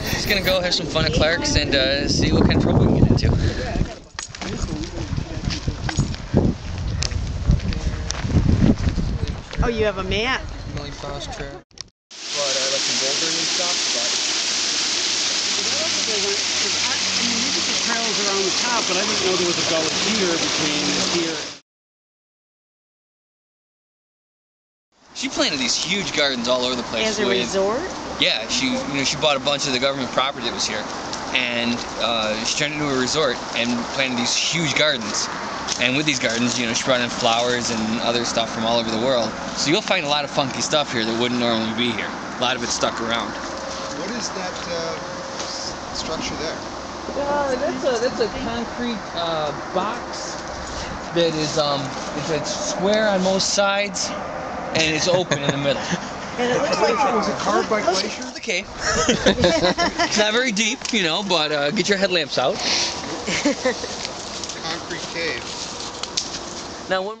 Just gonna go have some fun at Clark's and uh, see what kind of trouble we can get into. Oh, you have a mat. Really fast track. But uh, like some bouldering and stuff, but I mean, maybe the trails around the top, but I didn't know there was a gully here between here. she planted these huge gardens all over the place. As a with- resort? Yeah, she you know she bought a bunch of the government property that was here, and uh, she turned it into a resort and planted these huge gardens. And with these gardens, you know, she brought in flowers and other stuff from all over the world. So you'll find a lot of funky stuff here that wouldn't normally be here. A lot of it's stuck around. What is that uh, structure there? Uh, that's a that's a concrete uh, box that is um it's a square on most sides and it's open in the middle. And it looks like it Was it carved by glacier? The cave. it's not very deep, you know, but uh, get your headlamps out. Concrete cave. Now one.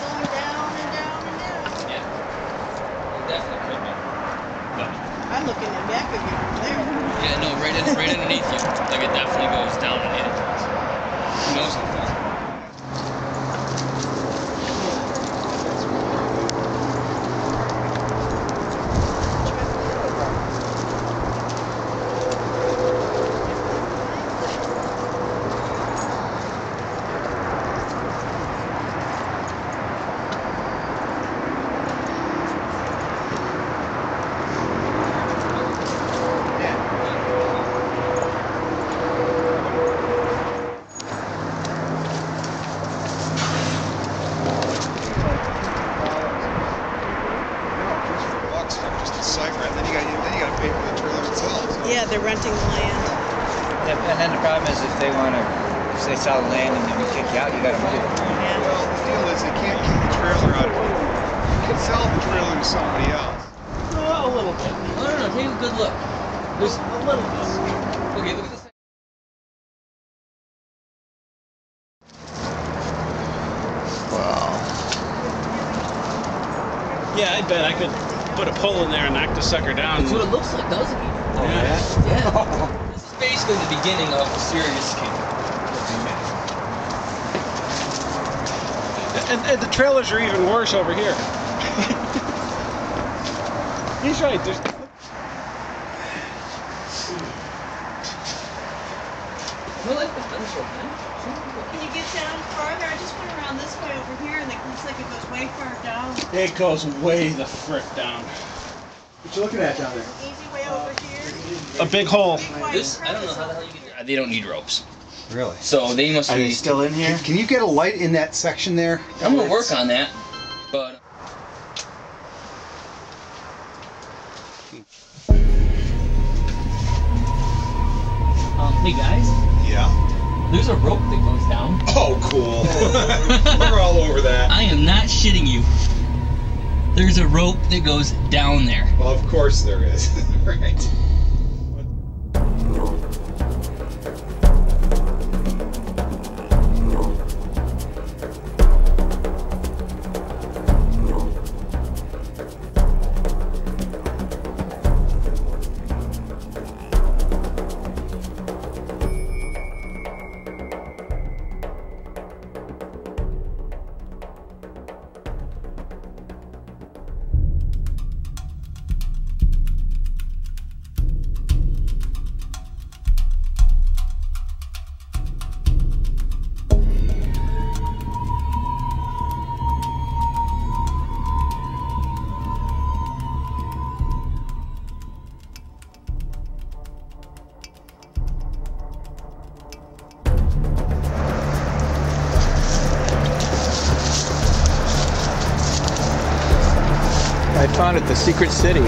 Going down and down and down. Yeah. Definitely could be. But, I'm looking at back of you from there. yeah, no, right, in, right underneath you. Like it definitely goes down and in. Who knows how far? Just for bucks, for just a site rent. Then you got then you got to pay for the trailer itself. Yeah, they're renting the land. And and then the problem is if they want to, if they sell the land and then we kick you out, you got to move. Yeah. Well, the deal is they can't keep the trailer out of it. You can sell the trailer to somebody else. Oh, a little bit. No, no, no. Take a good look. There's, A little bit. okay, look at this. Yeah, I bet I could put a pole in there and knock the sucker down. That's what it looks like, doesn't it? Oh, yeah. Yeah. this is basically the beginning of the serious king. And, and the trailers are even worse over here. He's right. There's, Well, like this dinosaur thing. Can you get down farther? I just went around this way over here and it looks like it goes way far down. it goes way the frick down. What you looking at down there? Easy way over here. A big hole. This, I don't know how the hell you get there. They don't need ropes. Really? So they must Are be. they still in here? Can you get a light in that section there? I'm gonna work on that, but. Um, hey guys, Yeah. There's a rope that goes down. Oh, cool. We're all over that. I am not shitting you. There's a rope that goes down there. Well, of course there is. right. found it, the Secret City.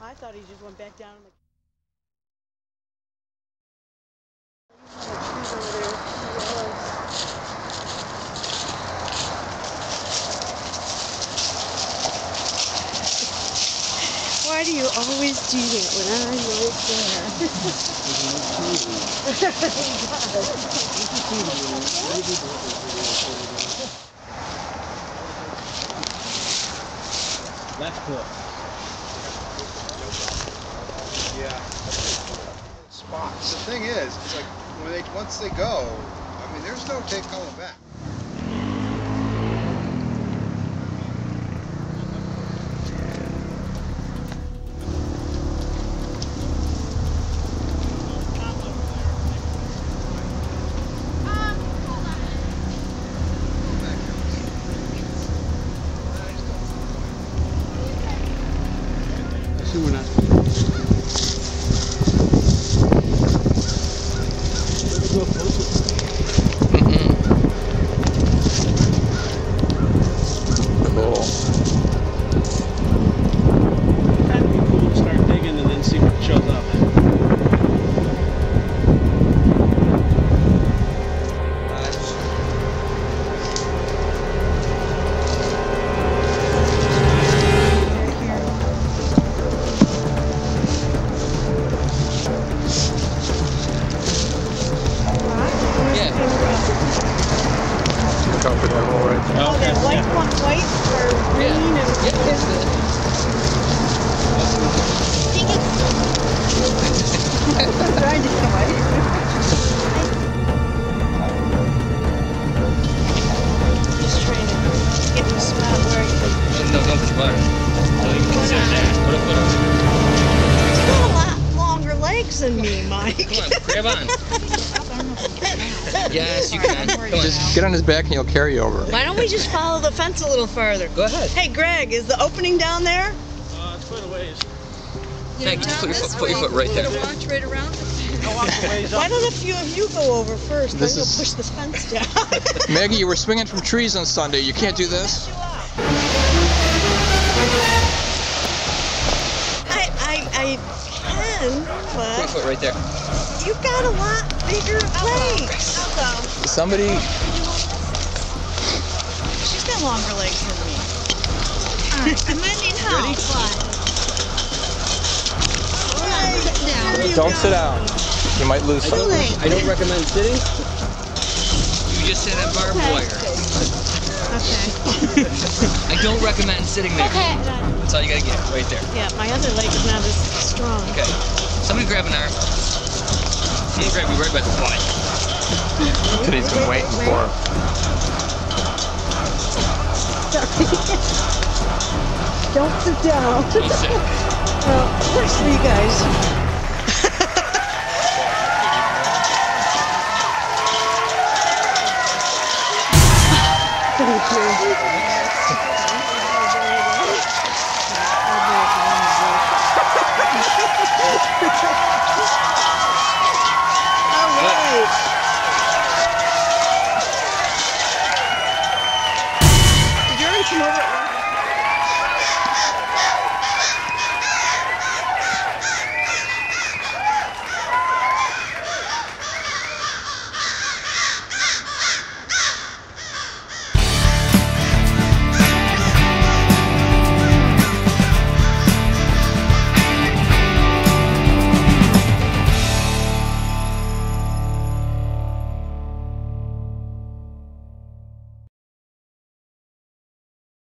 I thought he just went back down. Do you always do that when I'm right there? That's cool. Yeah. Spots. The thing is, it's like when they once they go, I mean, there's no take coming back. Grab on. Yes, you can. Come on. Just get on his back and he'll carry you over. Why don't we just follow the fence a little farther? Go ahead. Hey, Greg, is the opening down there? Uh, it's quite a ways. Thank you. Just put your foot, put your foot right there. Launch right around. I walk a ways Why don't a few of you go over first? This then is- you'll push the fence down. Maggie, you were swinging from trees on Sunday. You can't do this. I, I, I can, but... Put your foot right there. You've got a lot bigger legs. Somebody, She's got longer legs than me. Alright, I might need help. Sit down. don't sit down. You might lose Too something. late. I don't recommend sitting. You just said that barbed wire. Okay. I don't recommend sitting there. Okay. That's all you gotta get right there. Yeah, my other leg is not as strong. Okay. Somebody grab an arm. I'm gonna grab you right by the butt. That he's been waiting for. Don't sit down. Don't sit. Well, where's for you guys?